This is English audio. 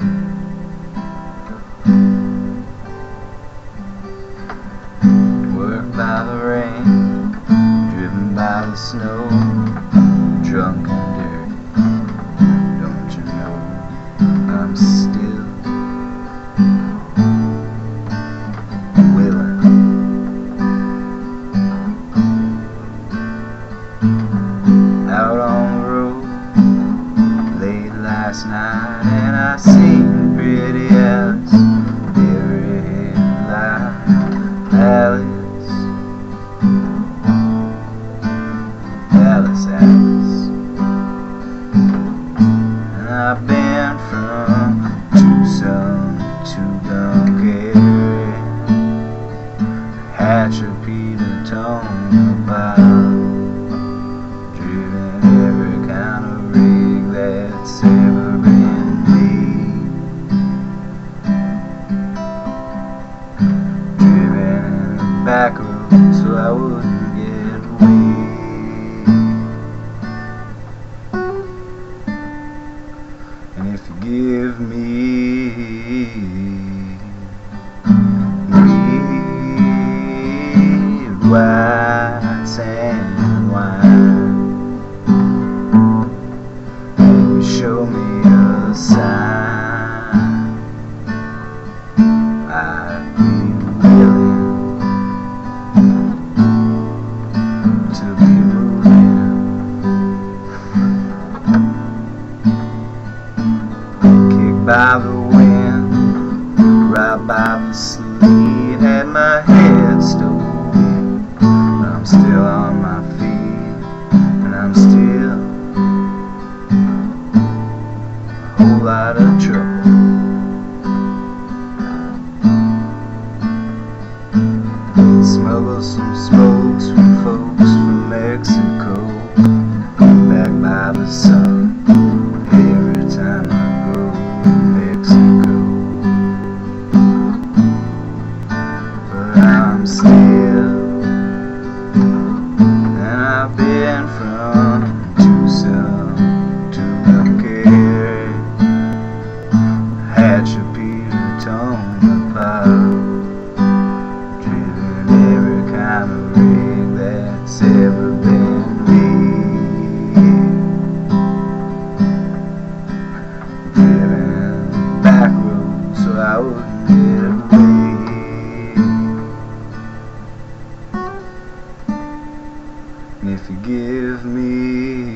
Mm-hmm. Dallas Alice. And I've been from Tucson to Glengarry. Hatcher Peter told me. Driven every kind of rig that's ever been made. Driven in the back room so I wouldn't get weak. Give me sleet, had my head stolen. But I'm still on my feet, and I'm still a whole lot of trouble. Smuggle some smokes I'm still, and I've been from Tucson to McCary, Hatshepsut, Tonopah. Driven every kind of rig that's ever been made. Driven back roads so I wouldn't And if you give me